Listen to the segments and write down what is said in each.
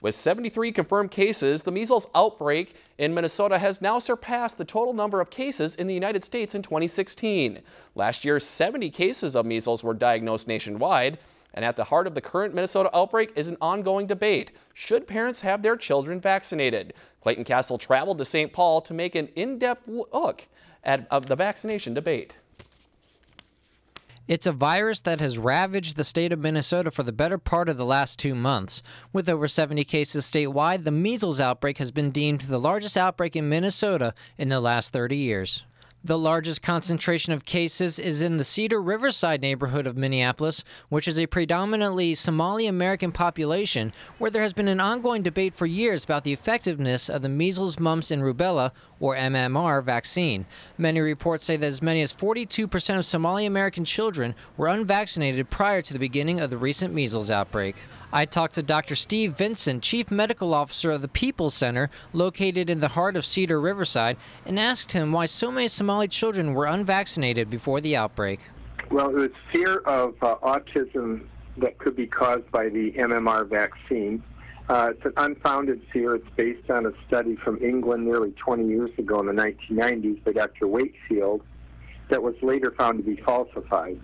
With 73 confirmed cases, the measles outbreak in Minnesota has now surpassed the total number of cases in the United States in 2016. Last year, 70 cases of measles were diagnosed nationwide. And at the heart of the current Minnesota outbreak is an ongoing debate. Should parents have their children vaccinated? Clayton Castle traveled to St. Paul to make an in-depth look at the vaccination debate. It's a virus that has ravaged the state of Minnesota for the better part of the last two months. With over 70 cases statewide, the measles outbreak has been deemed the largest outbreak in Minnesota in the last 30 years. The largest concentration of cases is in the Cedar Riverside neighborhood of Minneapolis, which is a predominantly Somali American population, where there has been an ongoing debate for years about the effectiveness of the measles, mumps, and rubella, or MMR, vaccine. Many reports say that as many as 42% of Somali American children were unvaccinated prior to the beginning of the recent measles outbreak. I talked to Dr. Steve Vincent, Chief Medical Officer of the People's Center, located in the heart of Cedar Riverside, and asked him why so many Somali children were unvaccinated before the outbreak. Well, it was fear of uh, autism that could be caused by the MMR vaccine. Uh, it's an unfounded fear. It's based on a study from England nearly 20 years ago in the 1990s by Dr. Wakefield that was later found to be falsified.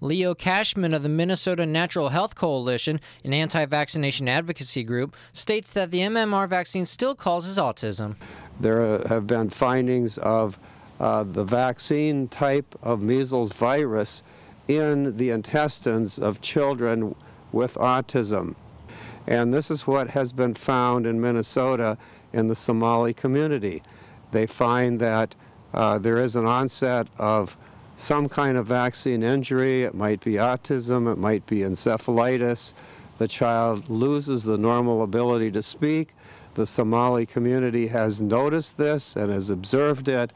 Leo Cashman of the Minnesota Natural Health Coalition, an anti vaccination advocacy group, states that the MMR vaccine still causes autism. There have been findings of uh, the vaccine type of measles virus in the intestines of children with autism. And this is what has been found in Minnesota in the Somali community. They find that uh, there is an onset of some kind of vaccine injury. It might be autism, it might be encephalitis. The child loses the normal ability to speak. The Somali community has noticed this and has observed it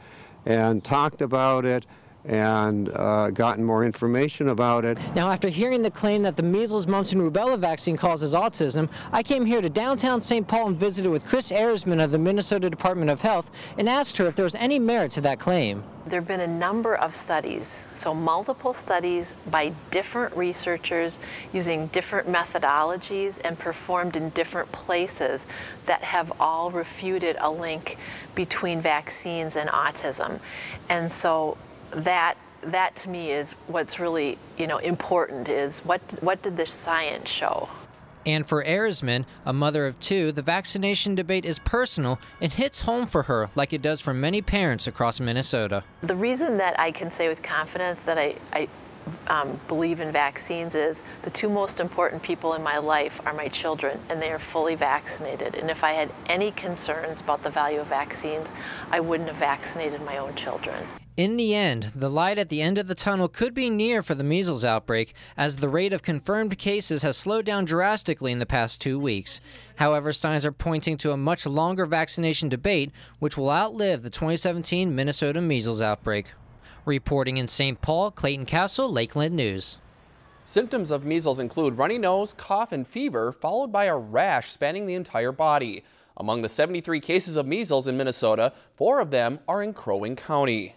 and talked about it and uh, gotten more information about it. Now, after hearing the claim that the measles, mumps, and rubella vaccine causes autism, I came here to downtown St. Paul and visited with Kris Ehresmann of the Minnesota Department of Health and asked her if there was any merit to that claim. There have been a number of studies, so multiple studies by different researchers using different methodologies and performed in different places that have all refuted a link between vaccines and autism. And so that that to me is what's really you know important is what what did the science show and for Ehresmann, a mother of two, the vaccination debate is personal and hits home for her like it does for many parents across Minnesota. The reason that I can say with confidence that I, I um, believe in vaccines is the two most important people in my life are my children, and they are fully vaccinated. And if I had any concerns about the value of vaccines, I wouldn't have vaccinated my own children. In the end, the light at the end of the tunnel could be near for the measles outbreak, as the rate of confirmed cases has slowed down drastically in the past two weeks. However, signs are pointing to a much longer vaccination debate, which will outlive the 2017 Minnesota measles outbreak. Reporting in St. Paul, Clayton Castle, Lakeland News. Symptoms of measles include runny nose, cough, and fever, followed by a rash spanning the entire body. Among the 73 cases of measles in Minnesota, four of them are in Crow Wing County.